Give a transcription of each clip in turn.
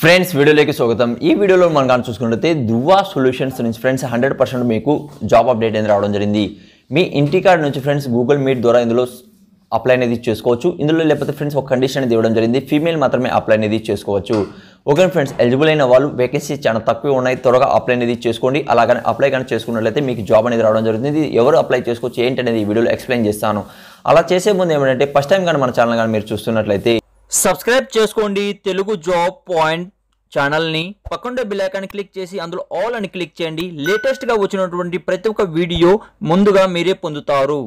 Friends వీడియోలోకి స్వాగతం. ఈ వీడియోలో మనం కానీ చూసుకున్నట్లయితే దువా సొల్యూషన్స్ నుంచి ఫ్రెండ్స్ హండ్రెడ్ పర్సెంట్ మీకు జాబ్ అప్డేట్ అనేది రావడం జరిగింది. మీ ఇంటి కార్డ్ నుంచి ఫ్రెండ్స్ గూగుల్ మీట్ ద్వారా ఇందులో అప్లై అనేది చేసుకోవచ్చు. ఇందులో లేకపోతే ఫ్రెండ్స్ ఒక కండిషన్ అనేది ఇవ్వడం జరిగింది. ఫీమేల్ మాత్రమే అప్లై అనేది చేసుకోవచ్చు. ఓకే ఫ్రెండ్స్ ఎలిజిబుల్ అయిన వాళ్ళు వేకెన్సీ చాలా తక్కువ ఉన్నాయి. త్వరగా అప్లై అనేది చేసుకోండి. అలాగని అప్లై కానీ చేసుకున్నట్లయితే మీకు జాబ్ అనేది రావడం జరుగుతుంది ఎవరు అప్లై చేసుకోవచ్చు ఏంటనేది ఈ వీడియోలో ఎక్స్ప్లెయిన్ చేస్తాను. అలా చేసే ముందు ఏమంటే ఫస్ట్ టైం కానీ మన ఛానల్ కానీ మీరు చూస్తున్నట్లయితే సబ్స్క్రైబ్ చేసుకోండి. తెలుగు జాబ్ పాయింట్ ఛానల్ని. పక్కన బిల్ ఐకాన్ క్లిక్ చేసి అందులో ఆల్ అని క్లిక్ చేయండి. లేటెస్ట్గా వచ్చినటువంటి ప్రతి ఒక్క వీడియో ముందుగా మీరే పొందుతారు.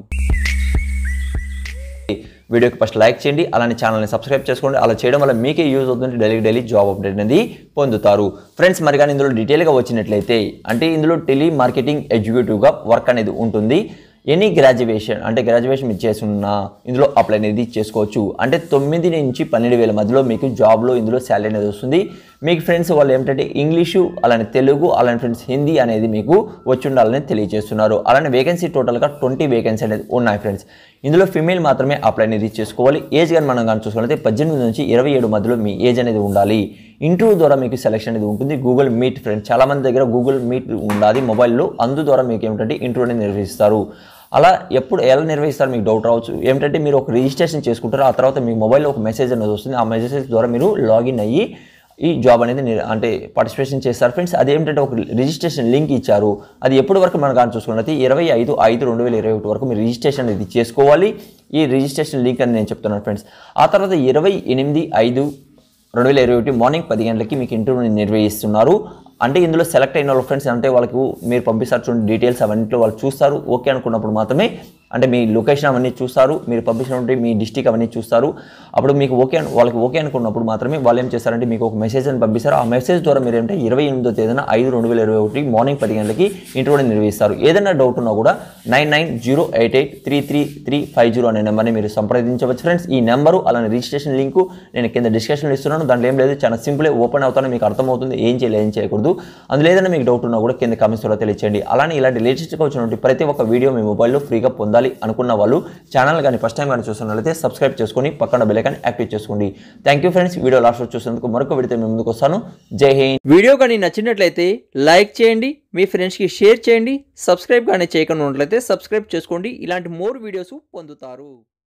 వీడియోకి ఫస్ట్ లైక్ చేయండి. అలానే ఛానల్ని సబ్స్క్రైబ్ చేసుకోండి. అలా చేయడం వల్ల మీకే యూజ్ అవుతుంది డైలీ డైలీ జాబ్ అప్డేట్ అనేది పొందుతారు. ఫ్రెండ్స్ మరి కానీ ఇందులో డీటెయిల్గా వచ్చినట్లయితే అంటే ఇందులో టెలి మార్కెటింగ్ ఎగ్జిక్యూటివ్గా వర్క్ అనేది ఉంటుంది. ఎనీ గ్రాడ్యుయేషన్ అంటే గ్రాడ్యుయేషన్ మీరు చేస్తున్నా ఇందులో అప్లై అనేది చేసుకోవచ్చు. అంటే తొమ్మిది నుంచి పన్నెండు వేల మధ్యలో మీకు జాబ్లో ఇందులో శాలరీ అనేది వస్తుంది. మీకు ఫ్రెండ్స్ వాళ్ళు ఏమిటంటే ఇంగ్లీషు అలానే తెలుగు అలానే ఫ్రెండ్స్ హిందీ అనేది మీకు వచ్చి ఉండాలని తెలియజేస్తున్నారు. అలానే వేకెన్సీ టోటల్గా ట్వంటీ వేకెన్సీ అనేది ఉన్నాయి ఫ్రెండ్స్ ఇందులో ఫిమేల్ మాత్రమే అప్లై అనేది చేసుకోవాలి. ఏజ్ కానీ మనం కానీ చూసుకుంటే పద్దెనిమిది నుంచి ఇరవై ఏడు మధ్యలో మీ ఏజ్ అనేది ఉండాలి. ఇంటర్వ్యూ ద్వారా మీకు సెలక్షన్ అనేది ఉంటుంది. గూగుల్ మీట్ ఫ్రెండ్స్ చాలా మంది దగ్గర గూగుల్ మీట్ ఉండాలి మొబైల్లో. అందు ద్వారా మీకు ఏమిటంటే ఇంటర్వ్యూ అనేది నిర్వహిస్తారు. అలా ఎప్పుడు ఎలా నిర్వహిస్తారు మీకు డౌట్ రావచ్చు. ఏమిటంటే మీరు ఒక రిజిస్ట్రేషన్ చేసుకుంటారు. ఆ తర్వాత మీ మొబైల్లో ఒక మెసేజ్ అనేది వస్తుంది. ఆ మెసేజ్ ద్వారా మీరు లాగిన్ అయ్యి ఈ జాబ్ అనేది అంటే పార్టిసిపేషన్ చేస్తారు. ఫ్రెండ్స్ అదేంటంటే ఒక రిజిస్ట్రేషన్ లింక్ ఇచ్చారు. అది ఎప్పటి వరకు మనం కానీ చూసుకున్నది? ఇరవై ఐదు ఐదు రెండు వేల ఇరవై ఒకటి వరకు మీరు రిజిస్ట్రేషన్ అనేది చేసుకోవాలి. ఈ రిజిస్ట్రేషన్ లింక్ అని నేను చెప్తున్నాను ఫ్రెండ్స్ ఆ తర్వాత ఇరవై ఎనిమిది ఐదు రెండు వేల ఇరవై ఒకటి మార్నింగ్ పది గంటలకి మీకు ఇంటర్వ్యూని నిర్వహిస్తున్నారు. అంటే ఇందులో సెలెక్ట్ అయిన వాళ్ళ ఫ్రెండ్స్ అంటే వాళ్ళకు మీరు పంపిస్తారు చూడండి డీటెయిల్స్ అవన్నింటిలో వాళ్ళు చూస్తారు. ఓకే అనుకున్నప్పుడు మాత్రమే అంటే మీ లొకేషన్ అవన్నీ చూస్తారు. మీరు పంపించినటువంటి మీ డిస్టిక్ అవన్నీ చూస్తారు. అప్పుడు మీకు ఓకే వాళ్ళకి ఓకే అనుకున్నప్పుడు మాత్రమే వాళ్ళు ఏం చేస్తారంటే మీకు ఒక మెసేజ్ అని పంపిస్తారు. ఆ మెసేజ్ ద్వారా మీరు ఏంటంటే ఇరవై ఎనిమిదో తేదీన ఐదు రెండు వేల ఇరవై ఒకటి మార్నింగ్ పది గంటలకి ఇంటర్వ్యూ నిర్వహిస్తారు. ఏదైనా డౌట్ ఉన్నా కూడా nine nine zero eight eight three three three five zero అనే నెంబర్ని మీరు సంప్రదించవచ్చు ఫ్రెండ్స్ ఈ నెంబరు అలానే రిజిస్ట్రేషన్ లింకు నేను కింద డిస్కషన్లో ఇస్తున్నాను. దాంట్లో ఏం లేదు. చాలా సింపుల్ ఓపెన్ అవుతాను మీకు అర్థమవుతుంది. ఏం చేయాలి ఏం చేయకూడదు. అందులో ఏదైనా మీకు డౌట్ ఉన్నా కూడా కింద కామెంట్స్ ద్వారా తెలియచేయండి. అలానే ఇలాంటి లేటెస్ట్గా వచ్చినటువంటి ప్రతి ఒక్క వీడియో మీ మొబైల్లో ఫ్రీగా పొందాలి అనుకున్న వాళ్ళు ఛానల్ కానీ ఫస్ట్ టైం కానీ చూస్తున్నట్లయితే సబ్స్క్రైబ్ చేసుకొని పక్కన బెల్ యాక్టివ్ చేసుకోండి. Thank you friends video last చూసేందుకు మరొక విడితే మేము ముందుకు వస్తాను. జై హింద్. వీడియో కానీ నచ్చినట్లయితే లైక్ చేయండి. మీ ఫ్రెండ్స్కి షేర్ చేయండి. సబ్స్క్రైబ్ కానీ చేయకుండా ఉన్నట్లయితే సబ్స్క్రైబ్ చేసుకోండి. ఇలాంటి మోర్ వీడియోస్ పొందుతారు.